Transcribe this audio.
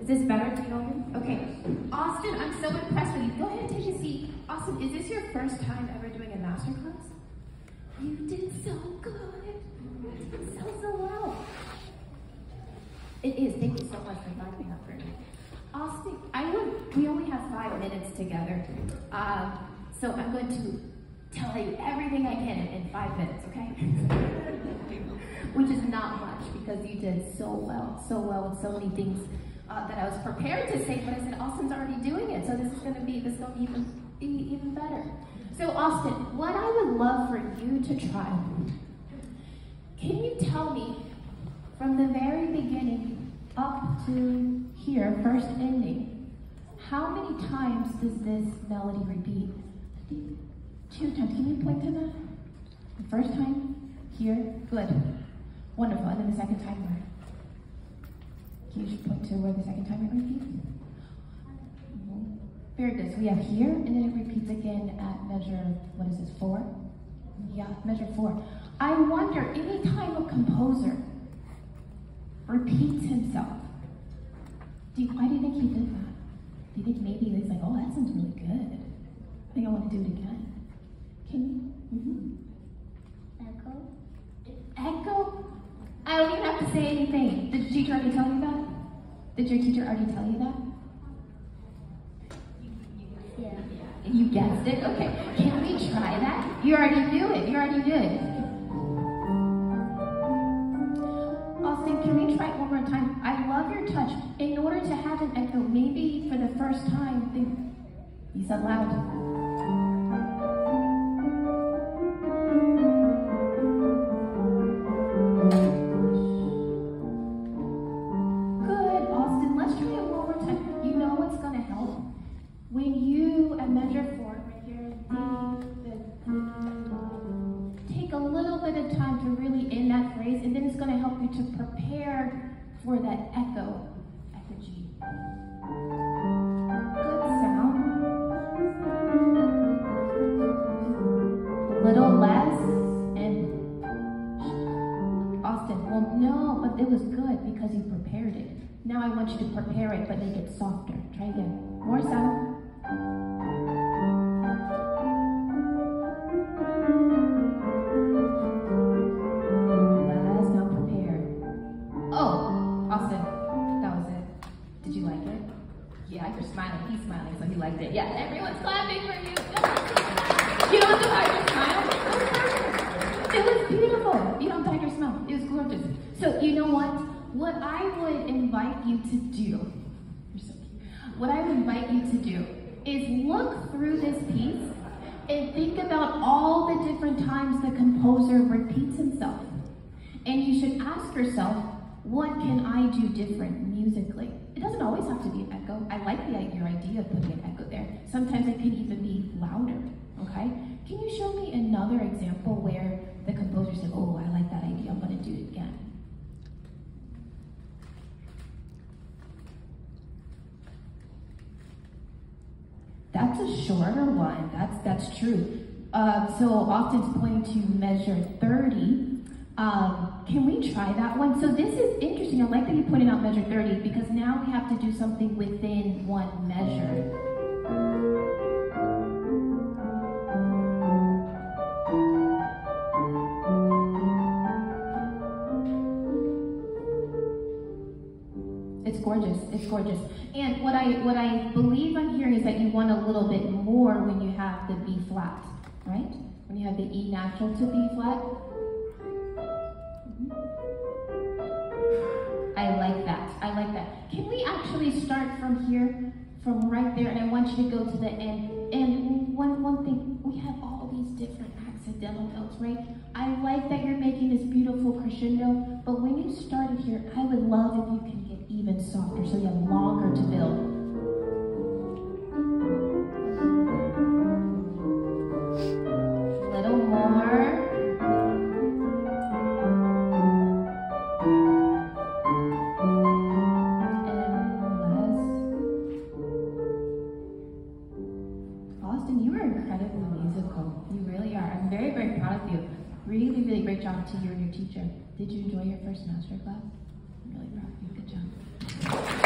Is this better? Do you know him? Okay. Austin, I'm so impressed with you. Go ahead and take a seat. Austin, is this your first time ever doing a master class? You did so good. So, so well. It is. Thank you so much for inviting me up here. Austin, I would, we only have five minutes together. Uh, so I'm going to tell you everything I can in five minutes, okay? Which is not much because you did so well, so well with so many things uh, that I was prepared to say, but I said, Austin's already doing it, so this is gonna be, this is gonna be even, be even better. So Austin, what I would love for you to try, can you tell me from the very beginning up to here, first ending, how many times does this melody repeat? Two times. Can you point to that? The first time, here, good. Wonderful. And then the second time, where? Can you just point to where the second time it repeats? Very good. So we have here, and then it repeats again at measure, what is this, four? Yeah, measure four. I wonder, any time a composer repeats himself, do you, why do you think he did that? Do you think maybe he's like, oh, that sounds really good. I think I want to do it again. Can you? Mm-hmm. Echo. Echo? I don't even have to say anything. Did your teacher already tell you that? Did your teacher already tell you that? Yeah. You guessed it? Okay. Can we try that? You already knew it. You already knew it. Austin, can we try it one more time? I love your touch. In order to have an echo, maybe for the first time, think, you said loud. When you, at measure four, right here, take a little bit of time to really end that phrase, and then it's going to help you to prepare for that echo, G. Good sound. A little less, and Austin, well, no, but it was good because you prepared it. Now I want you to prepare it, but make it softer. Try again. More sound. Last, now prepare. Oh, Austin, that was it. Did you like it? Yeah, you're smiling. He's smiling, so he liked it. Yeah, everyone's clapping for you. You don't have to hide. It was beautiful. You don't hide your smile. It was gorgeous. So you know what? What I would invite you to do. You're so cute. What I would invite you to do, is look through this piece and think about all the different times the composer repeats himself. And you should ask yourself, what can I do different musically? It doesn't always have to be an echo. I like the, your idea of putting an echo there. Sometimes it can even be louder, okay? Can you show me another example where the composer said, oh, I like that idea, I'm gonna do it again? That's a shorter one. That's that's true. Uh, so Austin's pointing to measure 30. Um, can we try that one? So this is interesting. I like that you pointed out measure 30 because now we have to do something within one measure. It's gorgeous. It's gorgeous. And what I what I believe I'm hearing is that you want a little bit more when you have the B flat, right? When you have the E natural to B flat. Mhm. I like that. I like that. Can we actually start from here, from right there, and I want you to go to the end. And one one thing, we have all these different accidental notes, right? I like that you're making this beautiful crescendo, but when you started here, I would love if you can get even softer so you have longer to build. Little more. And less. Austin, you are incredibly musical. You really are. I'm very, very proud of you. Really, really great job to you and your teacher. Did you enjoy your first master class? I'm really proud of you. Good job.